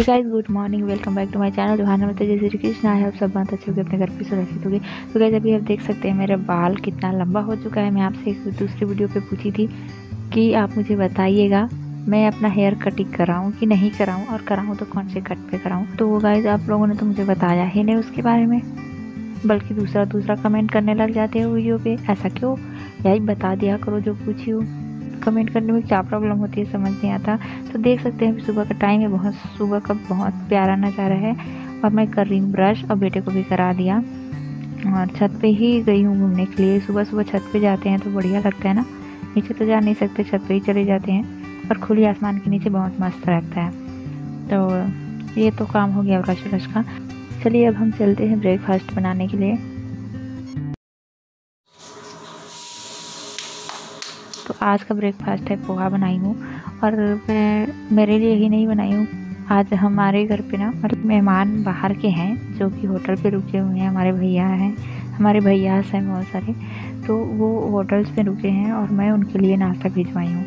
Hey guys good morning welcome back to my channel जोहाना मतलब जैसे श्री कृष्ण। आए आप सब बात अच्छे होगी, अपने घर पे सुरक्षित होगी। तो गाइस अभी आप देख सकते हैं, मेरा बाल कितना लंबा हो चुका है। मैं आपसे एक दूसरी वीडियो पे पूछी थी कि आप मुझे बताइएगा, मैं अपना हेयर कटिंग कराऊँ कि नहीं कराऊँ, और कराऊँ तो कौन से कट पे कराऊँ? तो वो गाइज़ आप लोगों ने तो मुझे बताया ही नहीं उसके बारे में। बल्कि दूसरा दूसरा कमेंट करने लग जाते हो वीडियो पे। ऐसा क्यों? यही बता दिया करो जो पूछी हो। कमेंट करने में क्या प्रॉब्लम होती है समझ नहीं आता। तो देख सकते हैं सुबह का टाइम है, बहुत, सुबह का बहुत प्यारा नज़ारा है। और मैं कर रही हूँ ब्रश और बेटे को भी करा दिया। और छत पे ही गई हूँ घूमने के लिए। सुबह सुबह छत पे जाते हैं तो बढ़िया लगता है ना। नीचे तो जा नहीं सकते, छत पे ही चले जाते हैं। और खुली आसमान के नीचे बहुत मस्त रहता है। तो ये तो काम हो गया ब्रश व्रश का। चलिए अब हम चलते हैं ब्रेकफास्ट बनाने के लिए। आज का ब्रेकफास्ट है, पोहा बनाई हूँ और मैं, मेरे लिए ही नहीं बनाई हूँ। आज हमारे घर पे ना मतलब मेहमान बाहर के हैं, जो कि होटल पे रुके हुए हैं, हमारे भैया हैं, हमारे भैया हैं बहुत सारे तो वो होटल्स पे रुके हैं और मैं उनके लिए नाश्ता भिजवाई हूँ।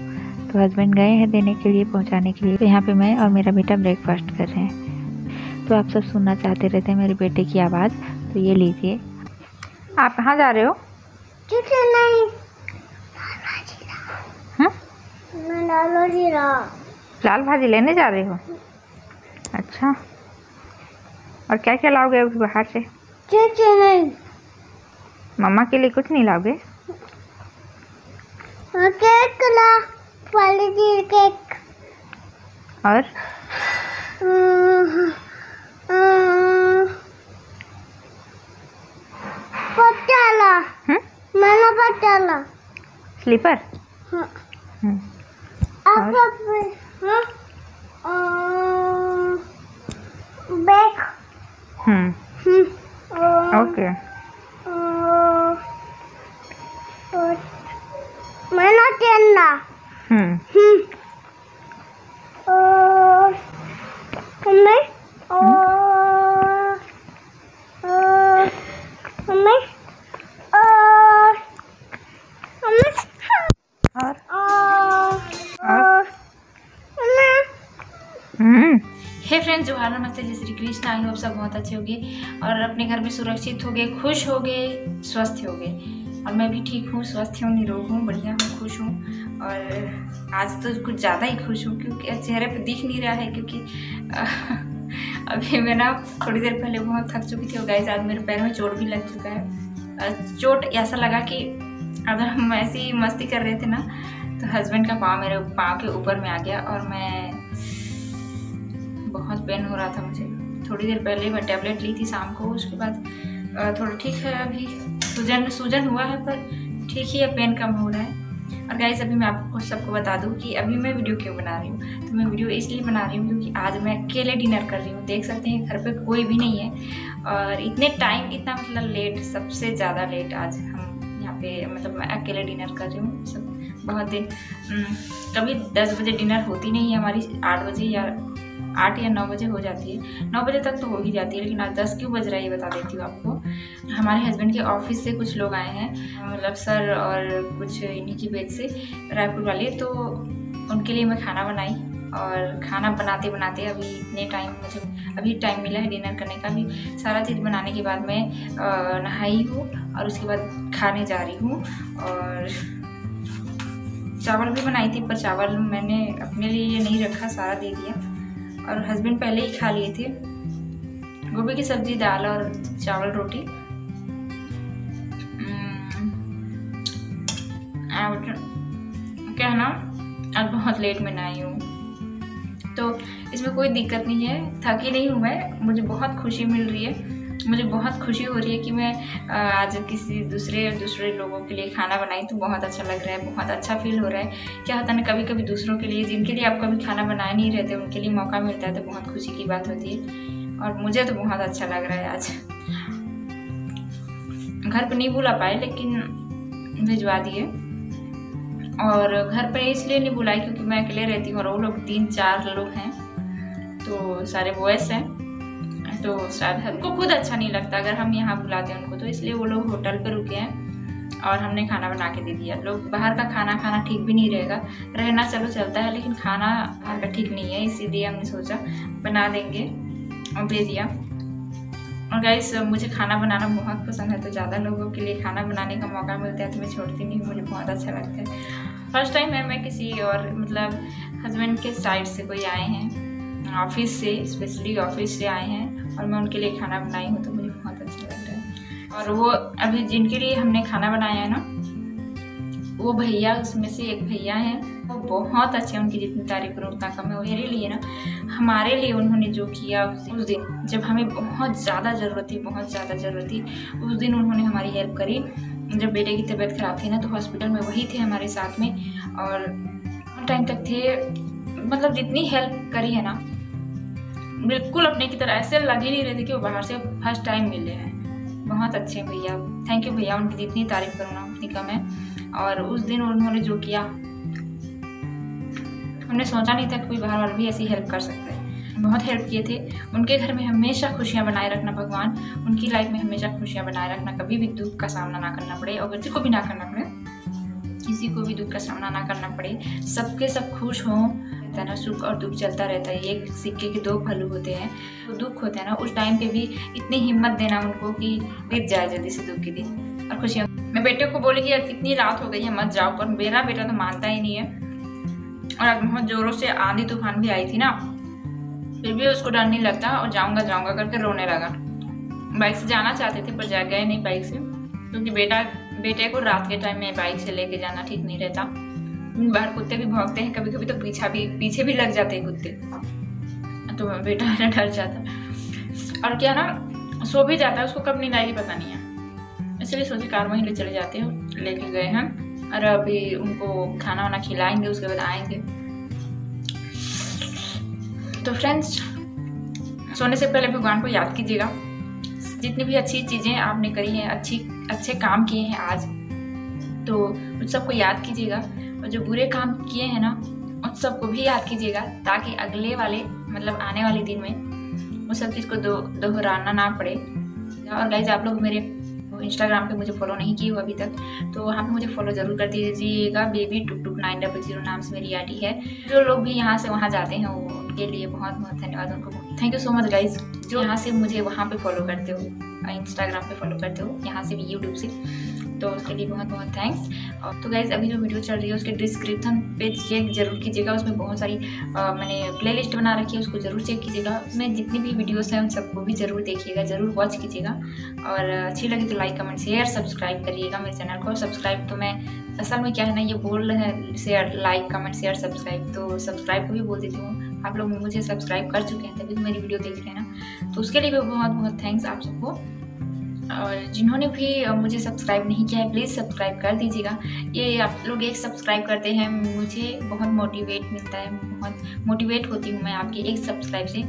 तो हस्बैंड गए हैं देने के लिए, पहुँचाने के लिए। तो यहाँ पे मैं और मेरा बेटा ब्रेकफास्ट कर रहे हैं। तो आप सब सुनना चाहते रहते हैं मेरे बेटे की आवाज़ तो ये लीजिए। आप कहाँ जा रहे हो? नहीं लाल जीरा लाल भाजी लेने जा रही हो? अच्छा। और क्या क्या लाओगे अभी बाहर से? नहीं। मम्मा के लिए कुछ नहीं लाओगे? केक ला पॉलीजी केक। और? पटाला मैंने पटाला स्लीपर? हाँ। back. Hmm. Hmm. Okay. Mana tenda. Hmm. Hmm. Hey friends जोहार नमस्ते जय श्री कृष्ण आई आप सब बहुत अच्छे होंगे और अपने घर में सुरक्षित हो गए खुश हो गए स्वस्थ हो गए और मैं भी ठीक हूँ, स्वस्थ हूँ, निरोग हूँ, बढ़िया हूँ, खुश हूँ। और आज तो कुछ ज़्यादा ही खुश हूँ क्योंकि चेहरे पर दिख नहीं रहा है क्योंकि, अभी मैं ना थोड़ी देर पहले बहुत थक चुकी थी और गाइस आज मेरे पैर में चोट भी लग चुका है। चोट ऐसा लगा कि अगर हम ऐसी मस्ती कर रहे थे ना तो हस्बैंड का पाँव मेरे पाँव के ऊपर में आ गया और मैं बहुत पेन हो रहा था मुझे। थोड़ी देर पहले मैं टैबलेट ली थी शाम को, उसके बाद थोड़ा ठीक है, अभी सूजन सूजन हुआ है, पर ठीक ही है पेन कम हो रहा है। और गाइस अभी मैं आपको सबको बता दूँ कि अभी मैं वीडियो क्यों बना रही हूँ? तो मैं वीडियो इसलिए बना रही हूँ क्योंकि आज मैं अकेले डिनर कर रही हूँ। देख सकते हैं, घर पे कोई भी नहीं है। और इतने टाइम इतना मतलब लेट सबसे ज़्यादा लेट आज हम यहाँ पे मतलब मैं अकेले डिनर कर रही हूँ। सब बहुत दिन कभी दस बजे डिनर होती नहीं है हमारी, आठ बजे या आठ या नौ बजे हो जाती है। नौ बजे तक तो हो ही जाती है, लेकिन आज दस क्यों बज रहा है ये बता देती हूँ आपको। हमारे हस्बैंड के ऑफ़िस से कुछ लोग आए हैं मतलब सर और कुछ इन्हीं की बेच से रायपुर वाले तो उनके लिए मैं खाना बनाई और खाना बनाते बनाते अभी इतने टाइम मुझे अभी टाइम मिला है डिनर करने का भी। सारा चीज़ बनाने के बाद मैं नहाई हूँ और उसके बाद खाने जा रही हूँ और चावल भी बनाई थी, पर चावल मैंने अपने लिए नहीं रखा, सारा दे दिया। और हस्बैंड पहले ही खा लिए थे। गोभी की सब्ज़ी, दाल और चावल, रोटी। क्या है ना, आज बहुत लेट में आई हूँ। तो इसमें कोई दिक्कत नहीं है। थकी नहीं हूँ मैं, मुझे बहुत खुशी मिल रही है। मुझे बहुत खुशी हो रही है कि मैं आज किसी दूसरे दूसरे लोगों के लिए खाना बनाई तो बहुत अच्छा लग रहा है, बहुत अच्छा फील हो रहा है। क्या होता है ना कभी कभी दूसरों के लिए, जिनके लिए आप कभी खाना बनाए नहीं रहते उनके लिए मौका मिलता है तो बहुत खुशी की बात होती है। और मुझे तो बहुत अच्छा लग रहा है आज। घर पर नहीं बुला पाए, लेकिन भिजवा दिए। और घर पर इसलिए नहीं बुलाई क्योंकि मैं अकेले रहती हूँ और वो लोग तीन, चार लोग हैं तो सारे बॉयस हैं। तो शायद हमको खुद अच्छा नहीं लगता अगर हम यहाँ बुलाते हैं उनको। तो इसलिए वो लोग होटल पर रुके हैं और हमने खाना बना के दे दिया। लोग बाहर का खाना खाना ठीक भी नहीं रहेगा। रहना चलो चलता है, लेकिन खाना बाहर का ठीक नहीं है, इसीलिए हमने सोचा बना देंगे और दे दिया। और गाइस मुझे खाना बनाना बहुत पसंद है तो ज़्यादा लोगों के लिए खाना बनाने का मौका मिलता है तो मैं छोड़ती नहीं मुझे बहुत अच्छा लगता है। फ़र्स्ट टाइम है, मैं किसी और मतलब हस्बैंड के साइड से कोई आए हैं ऑफ़िस से स्पेशली ऑफ़िस से आए हैं। और मैं उनके लिए खाना बनाई हूँ तो मुझे बहुत अच्छा लगता है। और वो अभी जिनके लिए हमने खाना बनाया है ना, वो भैया, उसमें से एक भैया हैं, वो बहुत अच्छे उनकी जितनी तारीफ़ करो, उतना कम है। मेरे लिए ना, हमारे लिए उन्होंने जो किया उस दिन जब हमें बहुत ज़्यादा ज़रूरत थी, बहुत ज़्यादा ज़रूरत थी, उस दिन उन्होंने हमारी हेल्प करी। जब बेटे की तबीयत ख़राब थी ना तो हॉस्पिटल में वही थे हमारे साथ में, और टाइम तक थे मतलब जितनी हेल्प करी है ना बिल्कुल अपने की तरह, ऐसे लग ही नहीं रहे थे कि वो बाहर से फ़र्स्ट टाइम मिले हैं। बहुत अच्छे हैं भैया। थैंक यू भैया, उनकी जितनी तारीफ़ करूँ ना, उतनी कम है। और उस दिन उन्होंने जो किया, हमने सोचा नहीं था कोई बाहर वाले भी ऐसी हेल्प कर सकते हैं। बहुत हेल्प किए थे। उनके घर में हमेशा खुशियाँ बनाए रखना भगवान। उनकी लाइफ में हमेशा खुशियाँ बनाए रखना, कभी भी दुख का सामना ना करना पड़े और किसी को भी ना करना पड़े। किसी को भी दुख का सामना ना करना पड़े। सबके सब खुश हों रहता है ना सुख और दुख चलता रहता है। एक सिक्के के दो पहलू होते हैं तो दुख होते हैं ना, उस टाइम पे भी इतनी हिम्मत देना उनको कि बीत जाए जल्दी से दुख के दिन। और खुशियाँ मैं बेटे को बोली कि यार कितनी रात हो गई है, मत जाओ, पर मेरा बेटा तो मानता ही नहीं है। और बहुत ज़ोरों से आंधी तूफ़ान भी आई थी ना, फिर भी उसको डर नहीं लगता और जाऊँगा जाऊँगा करके रोने लगा। बाइक से जाना चाहते थे, पर जा गए नहीं बाइक से, क्योंकि बेटा बेटे को रात के टाइम में बाइक से लेके जाना ठीक नहीं रहता। बाहर कुत्ते भी भौंकते हैं कभी कभी तो पीछा भी, पीछे भी लग जाते हैं कुत्ते। तो बेटा मेरा डर जाता और क्या ना, सो भी जाता है, उसको कब नींद आएगी पता नहीं है। इसलिए सोचे कार वहीं ले चले जाते हैं, लेके गए हैं। और अभी उनको खाना वाना खिलाएँगे, उसके बाद आएँगे। तो फ्रेंड्स सोने से पहले भगवान को याद कीजिएगा। जितनी भी अच्छी चीज़ें आपने करी हैं, अच्छी, अच्छे काम किए हैं आज तो उन सबको याद कीजिएगा। और जो बुरे काम किए हैं ना, उन सबको भी याद कीजिएगा, ताकि अगले वाले मतलब आने वाले दिन में उस सब चीज़ को दो, दोहराना ना पड़े। और गाइज़ आप लोग मेरे इंस्टाग्राम पे मुझे फॉलो नहीं किए हो अभी तक तो वहाँ पे मुझे फॉलो ज़रूर कर दीजिएगा। बेबी टुक टुक नाइन डबल ज़ीरो नाम से मेरी आई है। जो लोग भी यहाँ से वहाँ जाते हैं, वो उनके लिए बहुत बहुत धन्यवाद उनको। Thank you so much guys जो यहाँ से मुझे वहाँ पे फॉलो करते हो इंस्टाग्राम पे फॉलो करते हो यहाँ से भी यूट्यूब से। तो उसके लिए बहुत बहुत थैंक्स और तो गाइज़ अभी जो वीडियो चल रही है उसके डिस्क्रिप्शन पे चेक ज़रूर कीजिएगा। उसमें बहुत सारी आ, मैंने प्लेलिस्ट बना रखी है उसको ज़रूर चेक कीजिएगा। उसमें जितनी भी वीडियोस हैं उन सबको भी ज़रूर देखिएगा ज़रूर वॉच कीजिएगा। और अच्छी लगी तो लाइक कमेंट शेयर सब्सक्राइब करिएगा मेरे चैनल को। सब्सक्राइब तो मैं असल में क्या है ना ये बोल रहे हैं share like comment share subscribe तो सब्सक्राइब को भी बोल देती हूँ। आप लोग मुझे सब्सक्राइब कर चुके हैं तभी तो मेरी वीडियो देख रहे हैं ना। तो उसके लिए भी बहुत बहुत थैंक्स आप सबको। और जिन्होंने भी मुझे सब्सक्राइब नहीं किया है प्लीज़ सब्सक्राइब कर दीजिएगा। ये आप लोग एक सब्सक्राइब करते हैं, मुझे बहुत मोटिवेट मिलता है, बहुत मोटिवेट होती हूँ मैं आपके एक सब्सक्राइब से।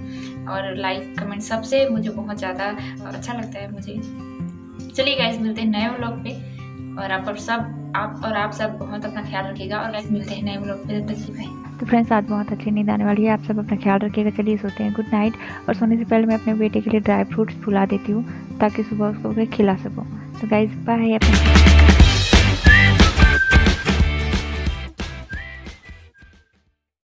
और लाइक कमेंट सबसे मुझे बहुत ज़्यादा अच्छा लगता है मुझे। चलिए गाइज़ मिलते हैं नए व्लॉग पे। और आप सब आप और आप सब बहुत अपना ख्याल रखिएगा और गाइस मिलते हैं नए व्लॉग पे तक के लिए तो फ्रेंड्स आज बहुत अच्छी नींद आने वाली है, आप सब अपना ख्याल रखिएगा, चलिए सोते हैं गुड नाइट और सोने से पहले मैं अपने बेटे के लिए ड्राई फ्रूट्स फुला देती हूँ, ताकि सुबह उसको खिला सकूँ. तो गाइज़ बाय